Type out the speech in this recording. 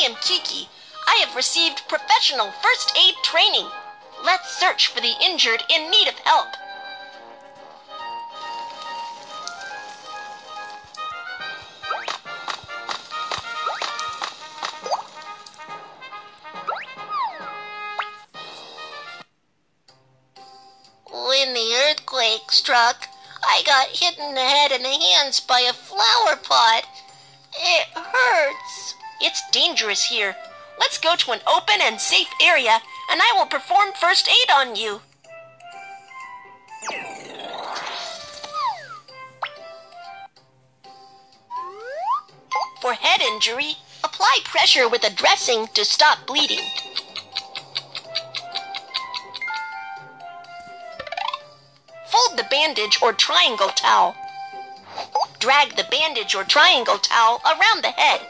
I am Kiki. I have received professional first aid training. Let's search for the injured in need of help. When the earthquake struck, I got hit in the head and the hands by a flower pot. It's dangerous here. Let's go to an open and safe area, and I will perform first aid on you. For head injury, apply pressure with a dressing to stop bleeding. Fold the bandage or triangle towel. Drag the bandage or triangle towel around the head